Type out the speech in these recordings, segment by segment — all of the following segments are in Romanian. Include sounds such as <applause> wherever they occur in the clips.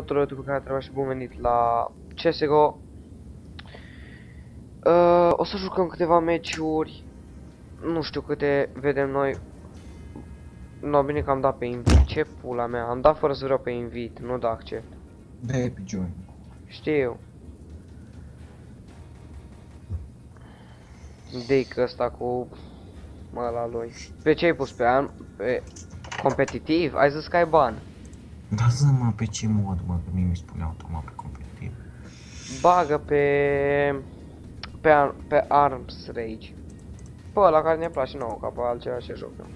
Tuturor cu care trebuie și bun venit la CSGO. Uh, o să jucăm câteva meciuri. Nu știu câte vedem noi. No, bine că am dat pe invit. Ce pula mea? Am dat fără să vreau pe invit, nu da accept. Baby join. Știu. Dick ăsta cu ăla lui. Pe ce ai pus pe an? Pe competitiv? Ai zis că ai bani. Da zi mă pe ce mod mă, că mie mi spune automat pe competitiv. Bagă pe... Pe, ar- pe Arms Rage. Pe ăla care ne place nouă, ca pe altceva ce joc eu.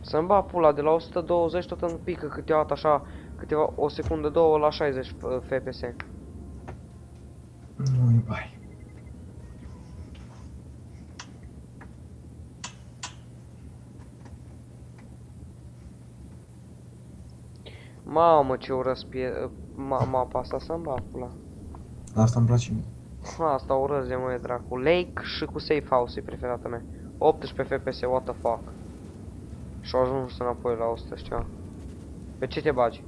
Să-mi ba pula de la 120 tot îmi pică câteodată așa, câteva, o secundă, două la 60 f- FPS. Nu-i bai. Mamă ce urăsc pie... Ma, mapa asta să-mi ba pula. Asta îmi place mie. Asta urăsc de mă dracu. Lake și cu Safe House e preferata mea. 18 FPS, what the fuck. Și au ajuns înapoi la 100 și ceva. Pe ce te bagi?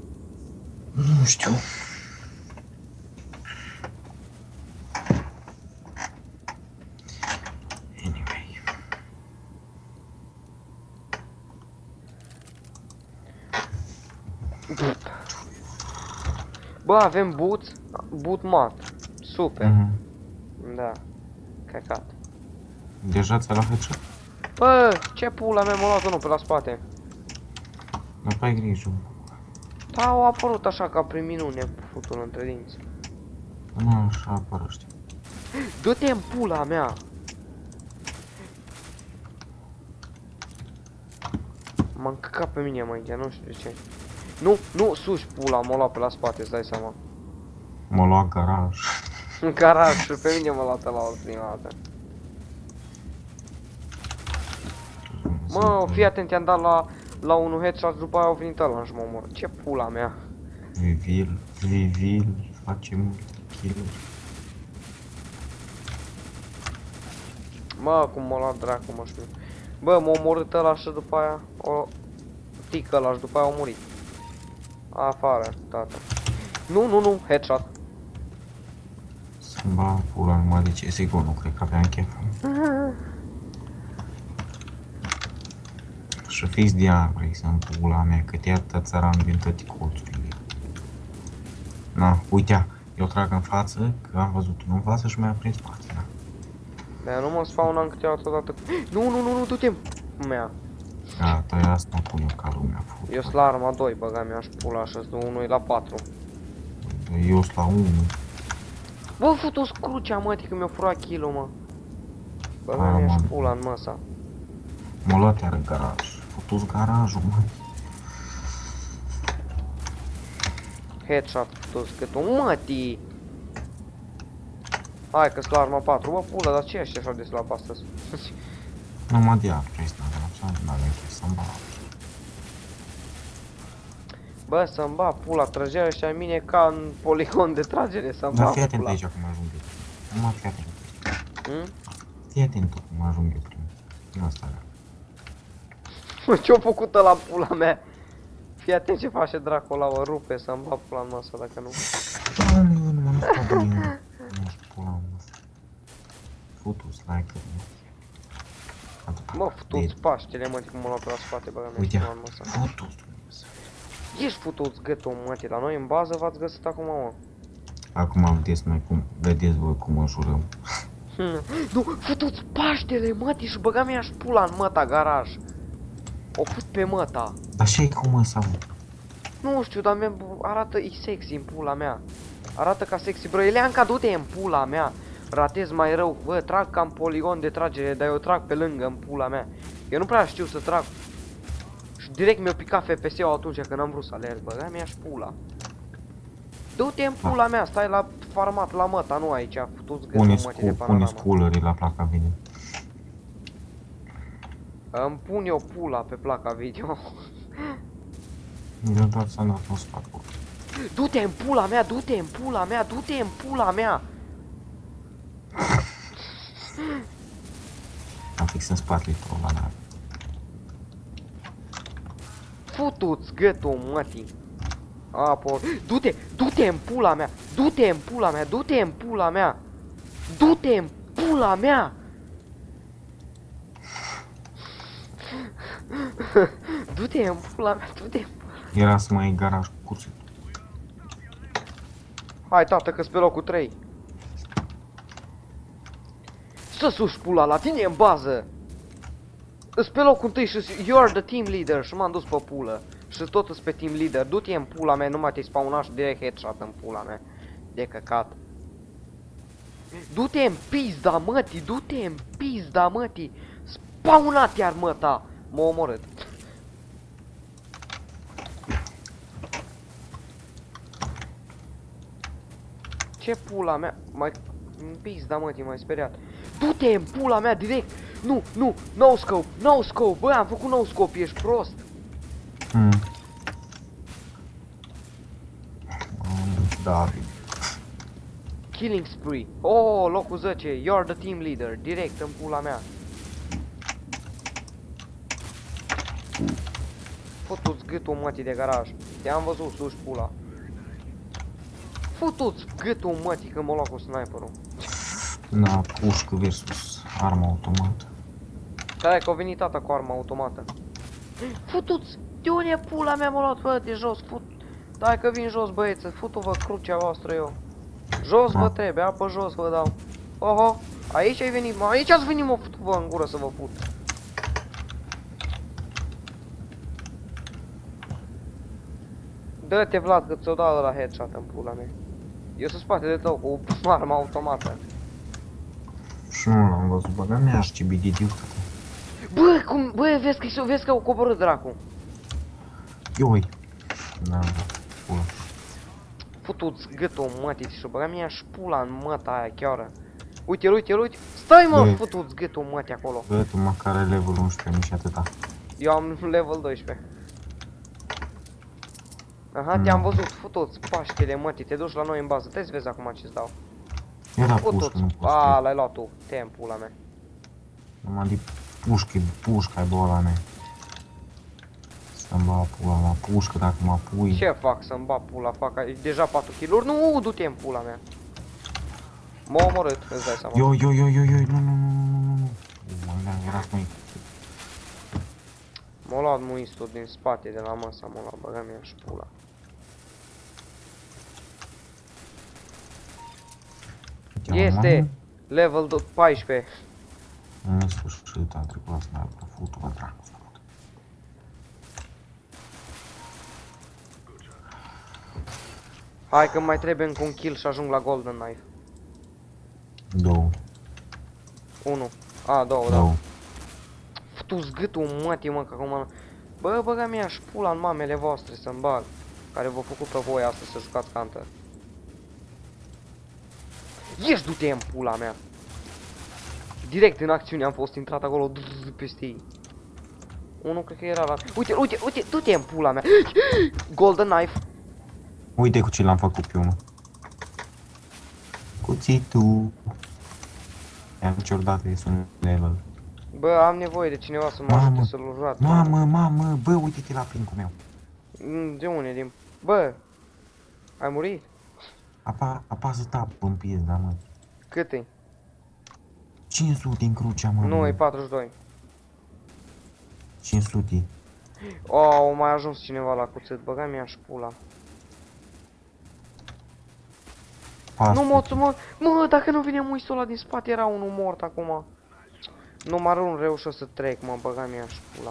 Nu știu. Bă, avem boot, boot mat. Super. Mhm. Da. Căcat. Deja ți-a luat headshot? Bă, ce pula mea m-a luat unul pe la spate. Nu ai grijă. Da, au apărut așa ca prin minune futul între dinți. Nu așa apar ăștia. <gasps> Du-te în pula mea! M-am căcat pe mine mai chiar, nu știu de ce. Nu, nu, sus pula, m-a luat pe la spate, îți dai seama. M-a luat garaj. <laughs> În garaj și pe mine m-a luat la prima dată. Mă, fii atent, i-am dat la, la unul headshot, după aia au venit ăla și m-a omorât. Ce pula mea? Vivil, Vivil, face multe kill-uri. Mă, cum m-a luat dracu, mă știu. Bă, m-a omorât ăla și după aia o tică ăla și după aia a murit. Afară, tata. Nu, nu, nu, headshot. Să-mi bag pula numai de ce, sigur nu cred că aveam chef. Și fiți diavolii să-mi pula mea, că te atâta țăran din toate colțurile. Na, uite, eu trag în față, că am văzut unul în față și mi-a prins spate, da. Dar eu nu mă spawnam câteodată odată. <gasps> Nu, nu, nu, nu, du-te mea. Gata, e asta pun eu ca lumea, fut. Eu sunt la arma 2, băga mea și pula și de 1 la 4. Eu sunt la 1. Bă, fut-o scrucea, mă, că mi-a furat kill mă. Băga Ah, mea și mă. pula în măsa. M-a luat iar în garaj. Futu-ți garajul, mă. Headshot, fut-o cât un mătii. Hai că sunt la arma 4, bă, pula, dar ce ești așa de slab astăzi? Nu mă dia, prins, n-aveam să n-aveam chef să-mi bag. Bă, să-mi ba pula, trăgea ăștia în mine ca în poligon de tragere, să-mi Dar ba fii atent pula. aici cum ajung eu. Numai fii atent. Hmm? Fii atent tu cum ajung eu primul. Nu asta era. Mă, ce-a făcut ăla pula mea? Fii atent ce face dracu ăla, o rupe să-mi ba pula în masă dacă nu. Nu, nu, nu, nu stau bine. Nu știu, pula mă. Futu-ți like mă. Adu- Mă, futuți de- paștele, mă, cum mă luat pe la spate, băga mea, Uite, pula în masă. futu-ți. Ești futuți gâtul, mă, la noi în bază v-ați găsit acum, mă. Acum vedeți noi cum, vedeți voi cum înjurăm. Hmm. Nu, futuți paștele, măti, și băga mea și pula în măta garaj. O fut pe măta. Dar și cum mă sau? Nu știu, dar mi arată e sexy în pula mea. Arată ca sexy, bro, Eleanca, du-te în pula mea. Ratez mai rău, bă, trag cam poligon de tragere, dar eu trag pe lângă în pula mea. Eu nu prea știu să trag. Și direct mi-a picat FPS-ul atunci când am vrut să alerg, bă, mi-a și pula. Du-te în pula mea, stai la farmat, la măta, nu aici, futu-ți gâtul Puneți mătii de cu, puneți panorama. coolerii la placa video. Îmi pun eu pula pe placa video. Eu doar să nu fost acolo. Du-te în pula mea, du-te în pula mea, du-te în pula mea. Am fix în spatele tău la nave. Futu-ți gâtul, mătii. Apo, du-te, du-te în pula mea, du-te în pula mea, du-te în pula mea. Du-te în pula mea. du-te în pula mea, du-te în Era să mai ai garaj cu cursul. Hai, tată, că pe locul 3. Să sus pula la tine în bază. Îs pe locul 1 și you're the team leader și m-am dus pe pulă. Și tot îs pe team leader. Du-te în pula mea, nu mai te spawna și direct headshot în pula mea. De căcat. Du-te în pizda, mătii, du-te în pizda, mătii. Spawnat iar măta. M-a omorât. Ce pula mea? Mai... În pizda, mătii, m-ai speriat. Du-te în pula mea, direct! Nu, nu, no scope, no scope, bă, am făcut no scope, ești prost! Hmm. Mm, David. Killing spree. Oh, locul 10, you're the team leader, direct în pula mea. Futu-ți gâtul mătii de garaj. Te-am văzut sus pula. Futu-ți gâtul mătii când mă lua cu sniperul. Na, pușcă versus armă automată. Stai că a venit tata cu arma automată. Futu-ți! De unde e pula mea m-a luat, bă, de jos, fut... Dai că vin jos, băieță, futu-vă crucea voastră eu. Jos vă Da. trebuie, apă jos vă dau. Oho, aici ai venit, mă, aici ați venit, mă, futu-vă în gură să vă put. Dă-te, Vlad, că ți-o dau de la headshot în pula mea. Eu sunt spate de tău cu arma automată. Și nu l-am văzut, băga mea și ce bididiu tătă. Bă, cum, bă, vezi că, vezi că au coborât dracu. Ioi. Da, da, pula. Futu-ți gâtul mătii și băga mea și pula în măta aia chiar. Uite, uite, uite. Stai mă, Băi. futu-ți gâtul mătii acolo. Bă, tu măcar ai level 11, nici atâta. Eu am level 12. Aha, te-am Mm. văzut, futu-ți paștele mătii, te duci la noi în bază, trebuie să vezi acum ce-ți dau. Era pușcă, Futu-ți, nu poți a, să l-ai luat tu, te în pula mea. Numai de pușcă, pușca e boala mea. Să-mi bag pula la pușcă dacă mă pui. Ce fac să-mi bag pula, fac ai- deja 4 kill-uri? Nu, du-te în pula mea. M-a omorât, îți dai seama. Yo, yo, yo, yo, yo, nu, nu, nu, nu, nu, nu. Mă, da, era mai... M-a luat muistul din spate de la masa, m-a luat, băga mea și pula. Este level do- 14. În sfârșit a trecut la sniper, futu-vă dracu, fut. Hai că mai trebuie încă un kill și ajung la Golden Knife. Două, 1. A, 2, da. două. Tu-ți gâtul mătii, mă, că acum... Bă, băga mea și pula în mamele voastre să-mi bag. Care v-a făcut pe voi astăzi să jucați Counter. Ieși, du-te în pula mea! Direct în acțiune am fost intrat acolo drrr, peste ei. Unul cred că era la... Uite, uite, uite, du-te în pula mea! Golden Knife! Uite cu ce l-am făcut pe unul. Cuțitul. I-am niciodată ies un level. Bă, am nevoie de cineva să mă Mamă, ajute să-l urat. Mamă, mamă, bă, uite-te la pincul meu. Mm, De unde? Din... Bă! Ai murit? Apa, apasă tab în pizda, mă. Cât e? 500 în crucea, mă. Nu, mă. e 42. 500. Oh, au mai ajuns cineva la cuțit, băga mi și pula. 400. Nu mă, mă, mă, dacă nu vine muistul ăla din spate, era unul mort acum. Numai nu reușesc să trec, mă, băga mi și pula.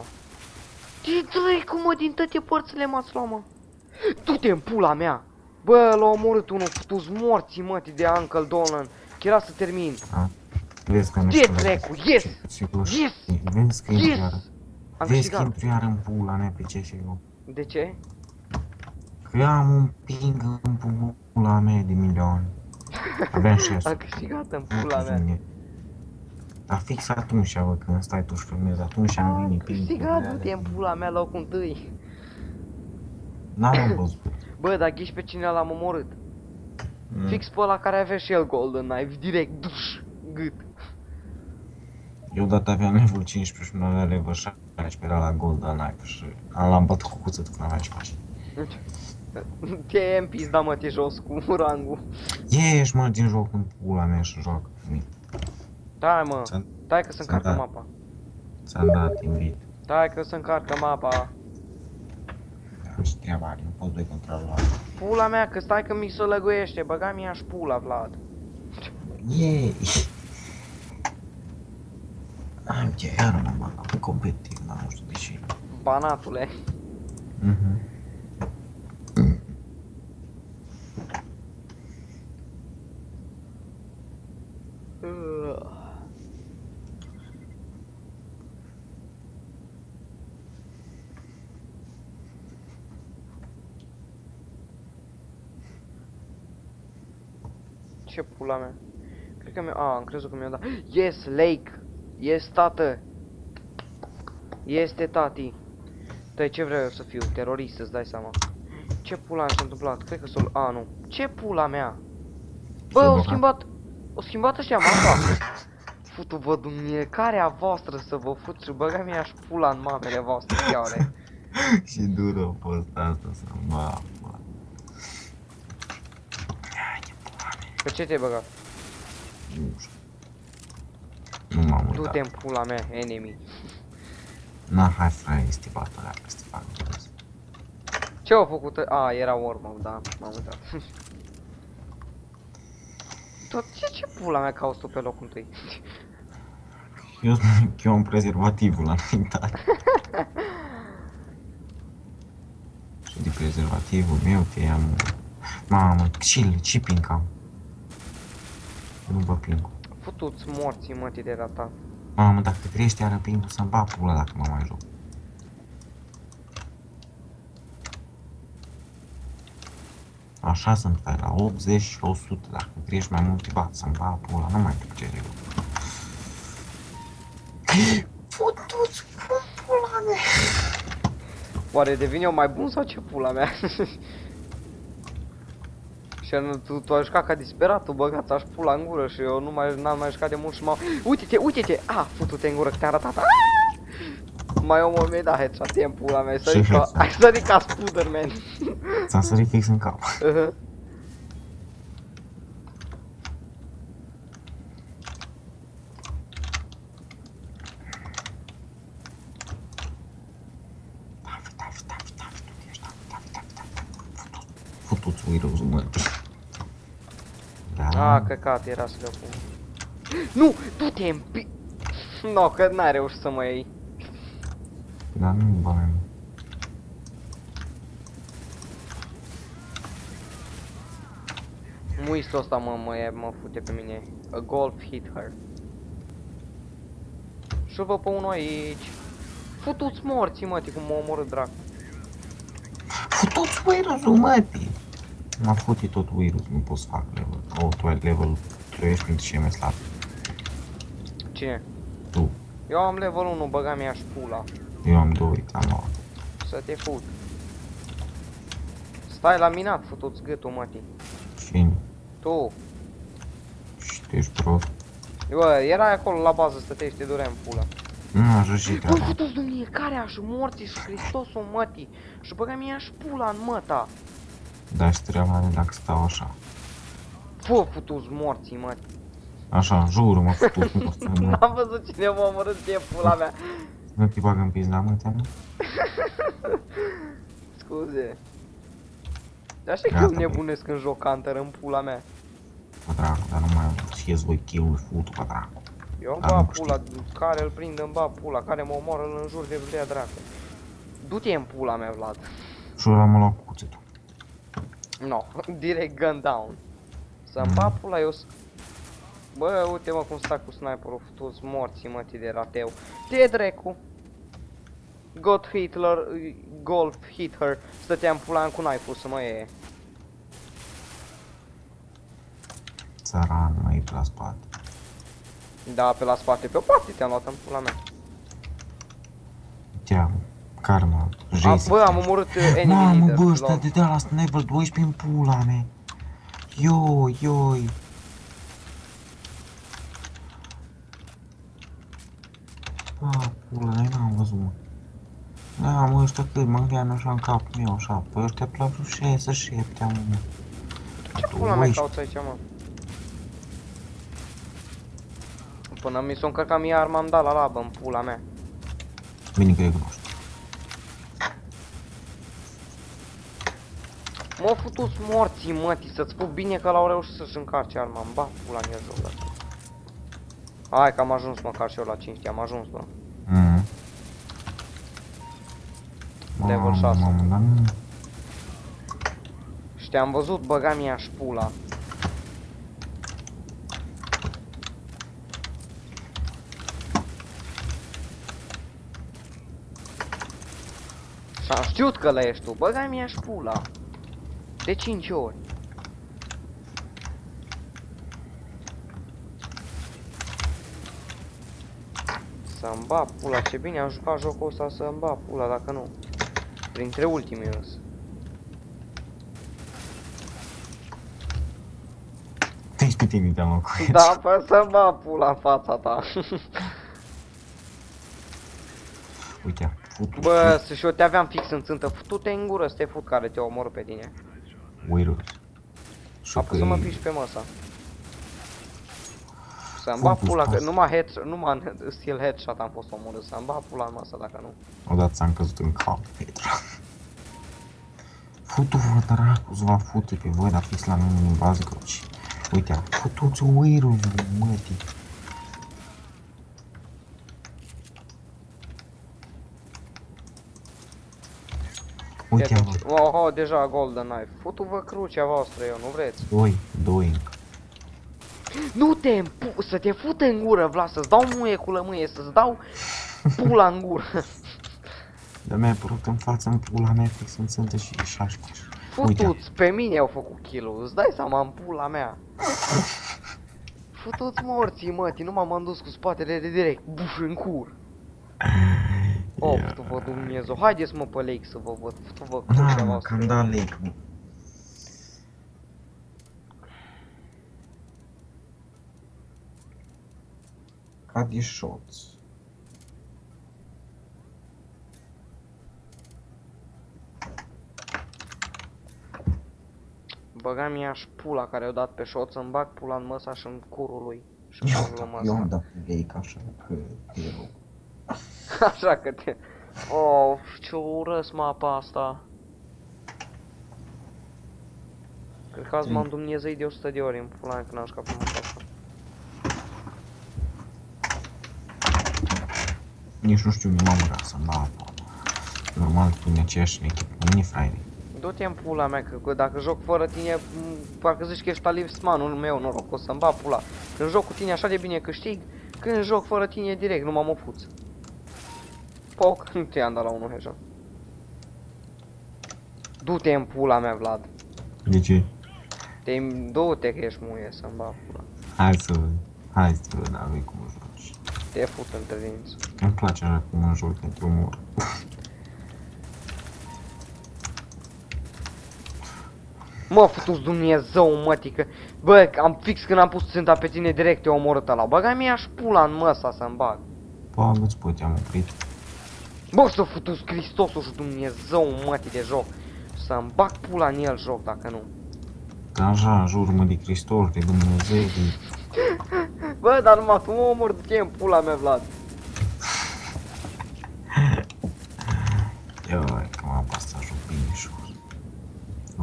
Ce dracu, mă, din toate părțile m-ați luat, mă. Du-te în pula mea. Bă, l-a omorât unul, tu morții, mă, de Uncle Dolan. Chiar să termin. Vezi că nu Ce știu. dracu, yes! Sigur. Yes! Vezi că intru Yes! iară. Am Vezi că câștigat. intru iară în pula mea pe CSGO. De ce? Că am un ping în pula mea de milioane. Aveam <laughs> 600. Am câștigat în pula mea. Dar fix atunci, bă, când stai tu și filmezi, atunci am Am venit ping câștigat, du-te în pula mea, locul întâi. N-am văzut. Bă, dar ghiși pe cine l-am omorât. Mm. Fix pe ăla care avea și el Golden Knife, direct, duș, gât. Eu odată aveam level 15 și nu avea level 16, era la Golden Knife și am l-am bătut cu cuțătul când aveam ce face. <laughs> Te împis, da mă, te jos cu rangul. Ieși mă din joc în pula mea și joacă cu mine. Stai mă, Ți-am stai că se ți-am încarcă dat. mapa. ți-am dat invit. Stai că se încarcă mapa. Am și treaba, nu pot doi contra lui altul. Pula mea, că stai că mi se lăguiește, băga mi aș pula, Vlad. Yay! Am ce iară mă bag pe competitiv, dar nu știu de ce. Banatule. Mhm. Ce pula mea? Cred că mi-a... A, am crezut că mi-a dat... Yes, Lake! Yes, tată! Este tati! Tăi, ce vreau eu să fiu? Terorist, să-ți dai seama. Ce pula mea s-a întâmplat? Cred că s-o... A, nu. Ce pula mea? Bă, Ce au băga? schimbat... Au schimbat ăștia mapa. Futu vă dumnie, care a voastră să vă fut și băga mi aș pula în mamele voastre, chiare. <laughs> și dură a fost asta să mă bă. Hai, ce pula mea. Pe ce te-ai băgat? Nu știu. Nu m-am Du-te uitat. în pula mea, enemy. Na, hai frate, este bată alea, că să fac jos. Ce au făcut? A, era warm da, m-am uitat. <laughs> Tot ce, ce pula mea cauți tu pe locul întâi? <laughs> Eu, <laughs> eu am prezervativul la înaintat. și de prezervativul meu te am... Mamă, chill, ce pink am? Nu vă pink. Futuți morții mătii de ratat. Mamă, dacă crește iară pink să-mi bag pula dacă mă mai joc. Așa sunt pe la 80 și 100, dacă crești mai mult, te bat să-mi bag pula, nu mai duc ce rău. Futuți, cum pula mea! Oare devin eu mai bun sau ce pula mea? <laughs> Și nu, tu, tu ai jucat ca disperatul, băgat, aș pula în gură și eu nu mai, n-am mai jucat de mult și m-au... Uite-te, uite-te! Ah, futu-te în gură că te-am arătat! Ah! Mai omul mi-ai dat headshot, e în pula mea, ai sărit Ce ca, headshot? <laughs> ai sărit ca Spiderman. Ți-am sărit fix în cap. Uh-huh. Davi, Da, Ah, căcat, era să le pun. Nu, du-te în pi... No, că n-ai reușit să mă iei. dar nu bani. Muistul ăsta mă, mă, ia- mă fute pe mine. A golf hit her. Și vă pe unul aici. Futuți morții, mătii, cum m-a omorât dracu. Futuți Widows-ul, mătii! M-a futit tot Widows, nu pot să fac level. Oh, tu ai level 13 pentru ce e mai slab. Cine? Tu. Eu am level 1, băga mi-aș pula. Eu am 2, am luat. Să te fut. Stai la minat, futuți gâtul, mătii. Cine? Tu. Și tu ești prost. Bă, erai acolo la bază, stăteai și te duream pula. Nu așa și Bă, treaba. futuți domnie, care aș morții și Hristosul mătii. Și băga mi-aș pula în măta. Dar și treaba de dacă stau așa. Fă, futuți morții, mătii. Așa, jur, mă futuți, nu pot să mă... N-am văzut cine m-a omorât de pula mea. Nu te bag în pizda, mă, te <laughs> Scuze. Dar știi că Gata, eu băi. nebunesc în joc Hunter în pula mea. Pe dracu, dar nu mai am. Și ies voi kill-uri, futu pe dracu. Eu îmi Dar nu bat câștig. pula, care îl prind îmi bat pula, care mă omoară îl înjur de vrea dracu. Du-te în pula mea, Vlad. Și ăla mă lua cu cuțetul. No, <laughs> direct gun down. Să-mi Mm. bat pula, eu s- Bă, uite mă cum sta cu sniperul, toți morții mă, de rateu. Te dracu. God Hitler, golf hit her, stăteam pula în cu knife-ul să mă iei. Țăran, mă, e pe la spate. Da, pe la spate, pe parte te-am luat în pula mea. Te-am. Karma, A, Jessica. bă, am omorât uh, enemy Mamă, leader. bă, ăsta lol. de dea la level 12 în pula mea. Ioi, ioi. Da, pula, noi n-am văzut, mă. Da, mă, ăștia cât, mă gândeam așa în capul meu, așa, păi ăștia pe la vreo 6-7, mă. Ce pula mea cauți aici, mă? Până mi s-o încărcat mie arma, am dat la labă în pula mea. Bine că recunoști. M-au futus morții, mătii, să-ți spun bine că l-au reușit să-și încarce arma, îmi bat pula în el joc dacă. Hai că am ajuns măcar și eu la 5, am ajuns, bă. Mhm. Level Mamă, 6. Mamă, dar nu... Și te-am văzut, băga mi aș pula. Și am știut că le ești tu, băga mi aș pula. De 5 ori. Să-mi bat pula, ce bine am jucat jocul ăsta să-mi bat pula, dacă nu. Printre ultimii însă. Te-ai pe tine, te-am cu Da, păi să mă pula în fața ta. Uite, futu, Bă, să și eu te aveam fix în țântă. Futu-te în gură să te fut care te omoră pe tine. Wirus. Și Apă să mă piși pe măsa. Să-mi bat Focus pula, că pas. numai headshot, numai în stil headshot am fost omorât. Să-mi bat pula în măsa dacă nu. Odată ți-am căzut în cap, Petra. Futu-vă, dracu, să vă fute pe voi, dar fiți la mine în bază căci. Uite, futu-ți wirul, mătii. Uite, Iată, bă, Oh, oh, deja golden knife. Futu-vă crucea voastră, eu, nu vreți? doi, doi încă. Nu te împu- să te fut în gură, Vlad, să-ți dau muie cu lămâie, să-ți dau pula în gură. <laughs> Dar mi-a apărut în față în pula mea fix în țântă și șașcaș. Uite. Futuți, pe mine au făcut kill-ul, îți dai seama în pula mea. <laughs> Futuți morții, mătii, nu m-am dus cu spatele de direct, buf, în cur. <laughs> Oh, Ia. futu-vă Dumnezeu, haideți mă pe lake să vă văd, futu-vă crucea Da, mă, că voastră. am dat lake, mă. Ca de shots. Băga mi aș pula care o dat pe shot să-mi bag pula în măsa și în curul lui. Și Eu, în curul eu am măsa. dat lake așa că e rău. <laughs> Așa că te... Oh, ce urăsc mapa asta. Cred că azi m-am dumnezeit de 100 de ori în pula mea când am jucat pe mapa asta. Nici nu știu, nu m-am rugat să-mi dau apă. Normal, tu în aceeași echipă, cu mine, frate. Du-te în pula mea, că, că dacă joc fără tine, m, parcă zici că ești talismanul meu noroc, o să-mi bat pula. Când joc cu tine așa de bine câștig, când joc fără tine direct, nu m-am ofuț. Poc, nu te-am dat la unul headshot. Du-te în pula mea, Vlad. De ce? Te du-te că ești muie să-mi bat pula. Hai să văd. Hai să văd, dar cum o joci. Te fut între dinți. Îmi place așa cum mă joc pentru umor. Mă, futu Dumnezeu, mătică. Bă, am fix când am pus ținta pe tine direct te omorât ăla. Băga mi aș pula în măsa să-mi bag. Pagă-ți, pă, te-am oprit. Bă, să futu Hristosul și Dumnezeu, mătii de joc. Să-mi bag pula în el joc, dacă nu. Că așa, în jur mă de Hristos, de Dumnezeu, de... Bă, dar numai tu mă omor de în pula mea, Vlad. Ia, că m-am asta joc bine și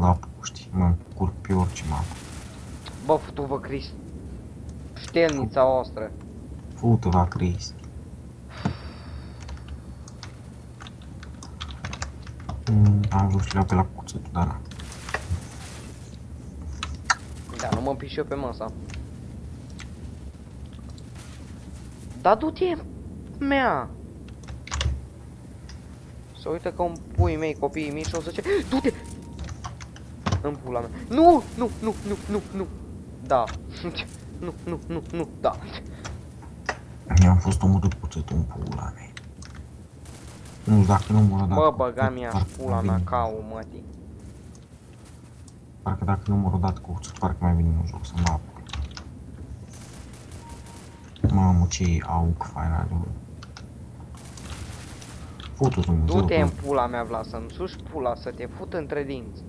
La puști, mă încurc pe orice mapă. Bă, futu vă Crist. Ștelnița voastră. Fută la Cristi. Mm, am vrut să le iau pe la cuțătul, dar na. Da, nu mă împiși eu pe masa. Da, du-te, mea. Să uită că un pui mei, copiii mici, o să ce... Du-te! În pula mea. Nu, nu, nu, nu, nu, nu. Da. <laughs> Nu, nu, nu, nu, da. Eu am fost omul de cuțătul în pula mea. Nu știu dacă nu mă dat Bă, cu- băga mi-aș parcă pula mai mea bine. ca o mătii. Parcă dacă nu mă dat cu cuțătul, parcă mai bine nu joc să mă apuc. Mamă, ce AUC fain are, bă. Futu Dumnezeu. Du-te în bă. pula mea, Vlad, să-mi suși pula, să te fut între dinți.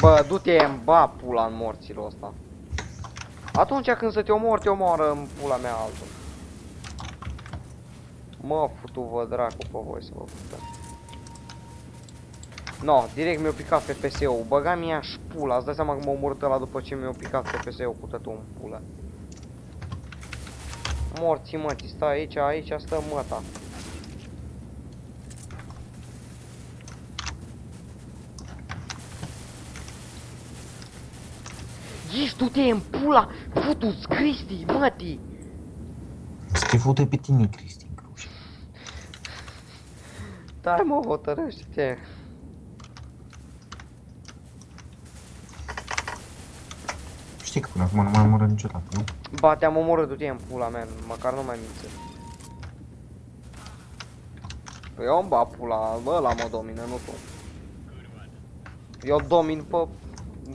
Bă, du-te în ba pula în morților ăsta. Atunci când să te omor, te omoară în pula mea altul. Mă, futu vă dracu pe voi să vă pută. No, direct mi-a picat FPS-ul. Băga mi-a și pula. Îți dai seama că m-a omorât ăla după ce mi-a picat FPS-ul cu tătul în pula. Morții mătii, stai aici, aici stă măta. Ești du-te în pula, futu-ți Cristi, mătii! Să te fute pe tine, Cristi, în cruș. Dai mă, hotărăște-te. Știi că până acum nu mai omoră niciodată, nu? Ba, te-am omorât, du-te în pula mea, măcar nu mai minți. Păi eu îmi bat pula, bă, la mă domină, nu tu. Eu domin pe...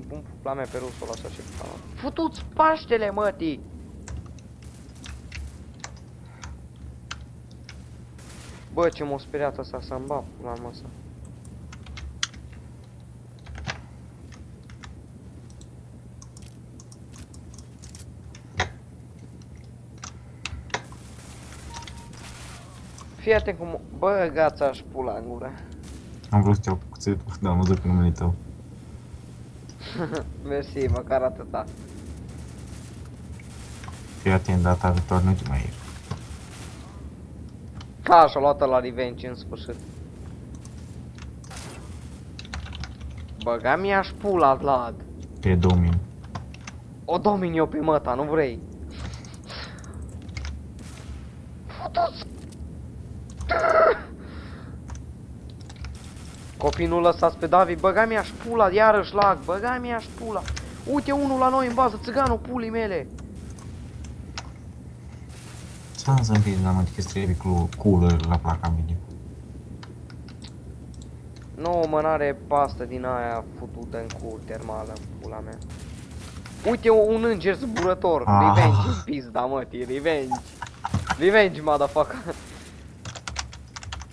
Pun pula mea pe rusul ăsta și pula mea. Futu-ți Paștele, mătii! Bă, ce m-a speriat asta să-mi bat pula mă asta. Fii atent cum... Bă, gața și pula în gură. Am vrut să te iau cu cuțitul, <laughs> dar am văzut că numele tău. <laughs> Mersi, măcar atâta. Fii atent, data viitoare nu te mai ieri. Ca și-a luat la revenge în sfârșit. Băga mi aș pula, Vlad. Pe 2000. O domin eu pe măta, nu vrei? Futu-ți! Copii nu lăsați pe David, băga mi aș pula, iarăși lag, băga mi aș pula. Uite unul la noi în bază, țiganul pulii mele. Să să împiedi la mă, că trebuie cu cooler la placa video. Nu, mă, n-are pastă din aia futută în cur termală, în pula mea. Uite, un înger zburător. Ah. Revenge în pizda, mă, tii, revenge. Revenge, motherfucker.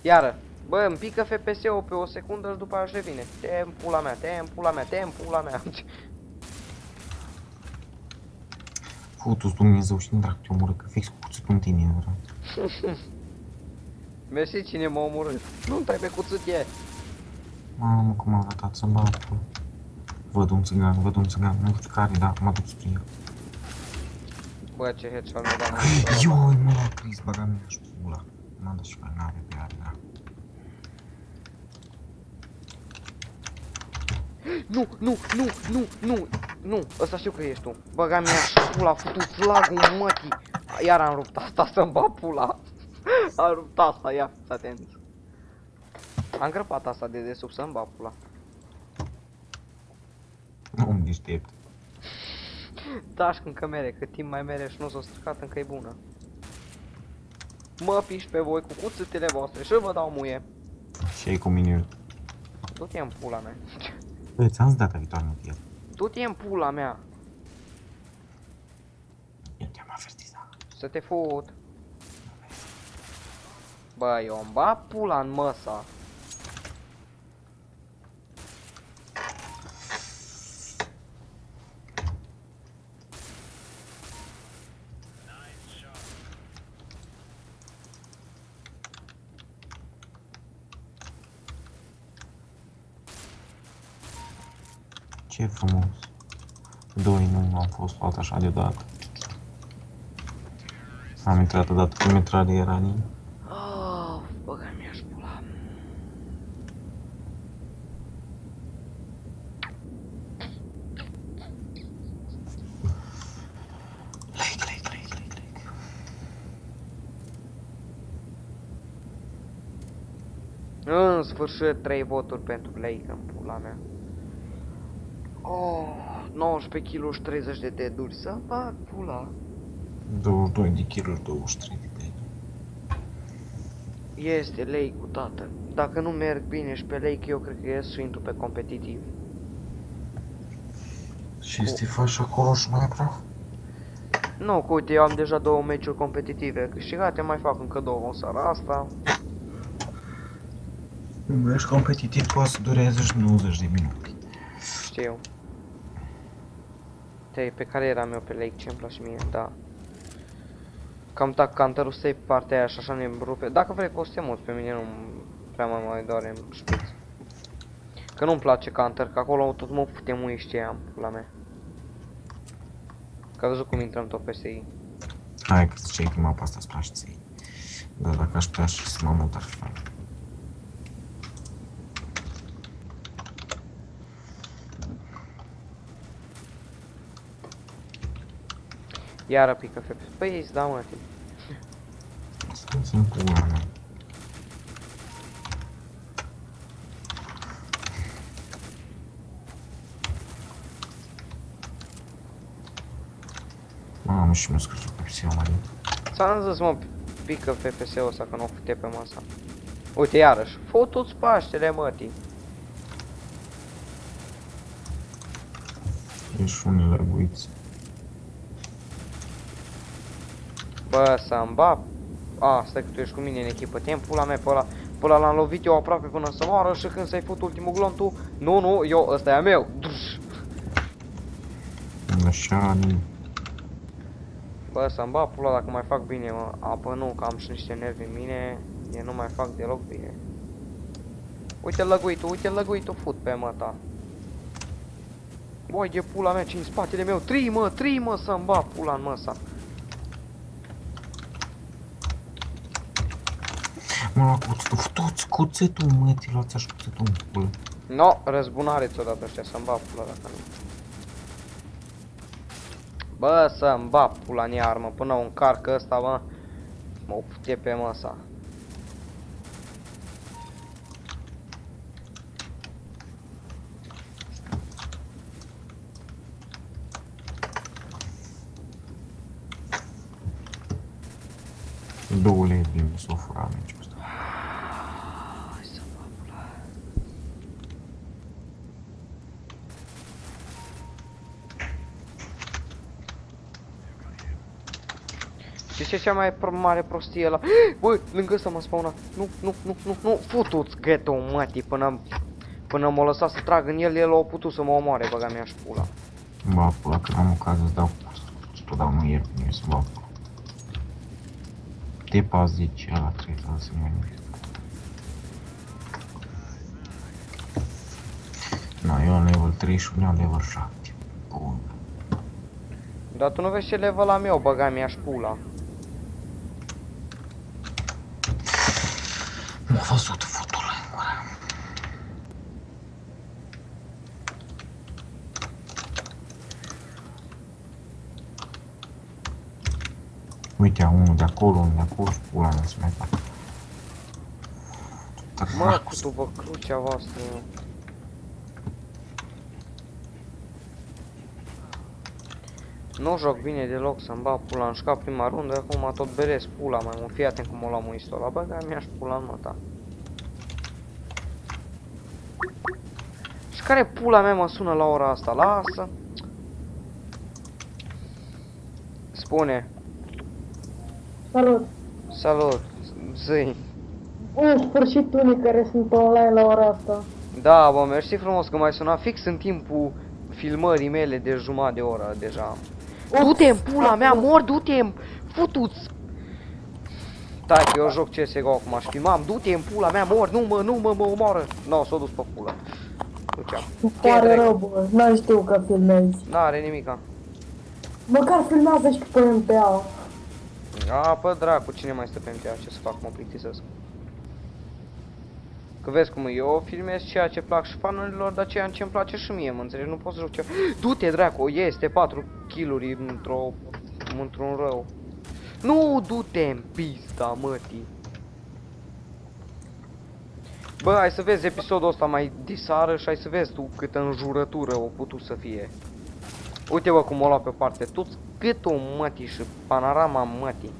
Iară. Bă, îmi pică FPS-ul pe o secundă și după aia își revine. Te în pula mea, te în pula mea, te în pula mea. Futu-ți Dumnezeu și nu dracu te omoră, că fix cu cuțitul în tine, era. <laughs> Mersi cine m-a omorât. Nu trebuie cuțit e. Mamă, cum am ratat să-mi bag pula. Văd un țigan, văd un țigan, nu știu care, da, mă duc spre el. Bă, ce headshot mi-a dat. Ioi, mă, la Chris, băga mea și pula. M-am dat și pe nave pe are, da. <gasps> Nu, nu, nu, nu, nu, nu, ăsta știu că ești tu. Băga mi-aș și pula, futut flagul mătii. Iar am rupt asta să-mi bat pula. <laughs> Am rupt asta, ia fiți atenți. Am crăpat asta de desubt să-mi bat pula. Om deștept. Da, și încă mere, cât timp mai mere și nu s-o stricat, încă e bună. Mă piși pe voi cu cuțitele voastre și vă dau muie. Și ai cu mine. Du-te în pula mea. Bă, ți-am zis data viitoare, nu pierd. Du-te în pula mea. Eu te-am avertizat. Să te fut. Bă, eu îmi bat pula în măsa. Ce frumos. Doi nu am fost luat așa deodată. Am intrat odată cu metralia anii. Oh, băga mi-aș pula. Like, like, like, like, like. În sfârșit 3 voturi pentru Lake în pula mea. Oh, 19 kg și 30 de deduri. Să fac pula. 22 de kg 23 de tăi. Este Lake cu tată. Dacă nu merg bine și pe Lake, eu cred că ies și intru pe competitiv. Și este faci acolo și mai praf? Nu, că uite, eu am deja două meciuri competitive câștigate, mai fac încă două în seara asta. Un meci competitiv poate să dureze și 90 de minute. Știu. Te, pe care eram eu pe lake, ce-mi place mie, da. Cam tac canterul stai pe partea aia și așa ne rupe. Dacă vrei poți să te muți, pe mine nu prea mă mai doare în șpiț. Că nu-mi place canter, că acolo tot mă fute muiște am, la mea. Că ați văzut cum intrăm tot peste ei. Hai că ziceai că mapa asta îți place ție. Dar dacă aș putea și să mă mut ar fi fain. Iară pică fe. Păi îți da mă, tine. Sunt în pula mea. Mamă, și mi-a scăzut pe pisiu, mă Ți-am zis mă, pică FPS-ul ăsta că nu o fute pe masa. Uite iarăși, fotu-ți Paștele mătii. Ești unii lăguiți. Bă, să-mi bap. A, stai că tu ești cu mine în echipă. Te pula mea pe ăla. Pe ăla l-am lovit eu aproape până să moară și când să-i fut ultimul glon tu, nu, nu, eu, ăsta e a meu. Druș. Așa, nu. Bă, să-mi bap pula dacă mai fac bine, mă. Apă nu, că am și niște nervi în mine. Eu nu mai fac deloc bine. Uite lăguitul, uite lăguitul fut pe măta. Băi, de pula mea, ce în spatele meu. Tri, mă, tri, mă, să-mi bap pula în măsa. Mă, lua cuțetul, toți cuțetul, mă, ți luați așa cuțetul în pulă. No, răzbunare ți-o dat ăștia, să-mi bap pula dacă nu. Bă, să-mi bap pula în iar, mă, până o încarcă ăsta, mă. Mă fute pe măsa. Două lei din s-o fura ce e cea mai pro mare prostie la... <gasps> Băi, lângă ăsta m-a spawnat. Nu, nu, nu, nu, nu. Futu-ți ghetto, mătii, până... Până m-a lăsat să trag în el, el a putut să mă omoare, băga mea și pula. Ba, pula, când am ocazia să dau cuțetul, dau nu iert mie să bag. Te pas zice, ăla trebuie să nu mai nimic. No, eu am level 31, am level 7. Bun. Dar tu nu vezi ce level am eu, băga mea și pula. Văzut futul în gură. Uite, unul de acolo, unul de acolo și pula mea se mai fac. Mă, cu după crucea voastră. Nu joc bine deloc să-mi bag pula în șcap prima rundă, acum tot beresc pula mai mult. Fii atent cum o luam un istola, băga mi-aș pula în măta. Care pula mea mă sună la ora asta? Lasă. Spune. Salut! Salut. Zi. În sfârșit unii care sunt online la ora asta. Da, bă, mersi frumos că m-ai sunat fix în timpul filmării mele de jumătate de oră deja. Du-te în pula mea, mor, du-te în... Futu-ți! Stai că eu joc CSGO acum și filmam, du-te în pula mea, mor, nu mă, nu mă, mă omoară. Nu, s-a dus pe pula. Duceam. Îmi pare rău, bă, n-am știu că filmezi. N-are nimica. Măcar filmează și pe MPA. A, pă dracu, cine mai stă pe MTA, ce să fac, mă plictisesc. Că vezi cum eu filmez ceea ce plac și fanurilor, dar ceea ce îmi place și mie, mă înțelegi? Nu pot să joc ceva. Du-te, dracu, este 4 kill-uri într-o... într-un rău. Nu, du-te în pista, mătii. Bă, hai să vezi episodul ăsta mai disară și hai să vezi tu câtă înjurătură o putut să fie. Uite bă cum o lua pe parte, toți cât o mătii și panorama mătii.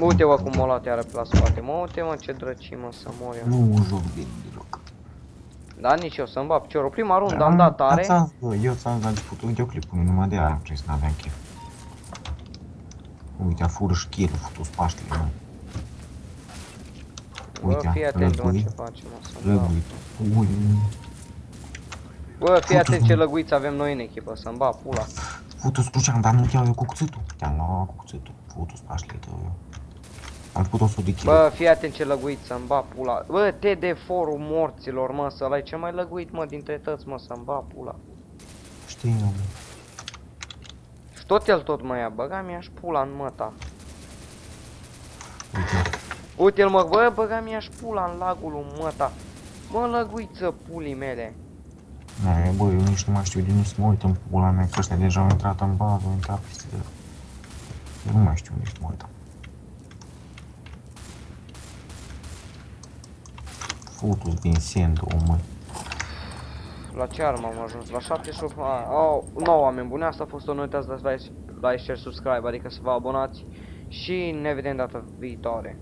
Uite bă cum o luat iară pe la spate, mă uite mă ce drăci mă să mor eu. Nu joc bine deloc. Da, nici eu să-mi bag piciorul. Prima rundă am dat tare. Ți-am zis, bă, eu ți-am zis la începutul videoclipului, numai de aia am prins, n-aveam chef. Uite, fură și kill, futu spaștele, mă. Bă, Uite, fii atent mă răgui, ce facem, mă, să-mi bag. răgui. Ui, Bă, fii atent Futu-ți, ce mă. lăguiți avem noi în echipă, să-mi bag pula. futu spruceam, dar nu te iau eu cu cuțitul. Te-am luat cu cuțitul, futu spaștele tău eu. Am făcut 100 de kill. Bă, fii atent ce lăguiți, să-mi bag pula. Bă, TD forul morților, mă, să l-ai cel mai lăguit, mă, dintre toți, mă, să-mi bag pula. Știi, mă. Și tot el tot mă ia, băga mi-aș pula în măta. Uite, Uite-l mă, bă, băga mi-aș pula în lagul lui măta. Mă, lăguiță pulii mele. Ne, bă, eu nici nu mai știu de unde să mă uit în pula mea, că ăștia deja au intrat în bază, au intrat peste de... Eu nu mai știu unde să mă uitam. Futu-ți din sendo, mă. La ce armă am ajuns? La 78? A, oh, 9 oameni buni, asta a fost o, nu uitați să dați like, like, share, subscribe, adică să vă abonați și ne vedem data viitoare.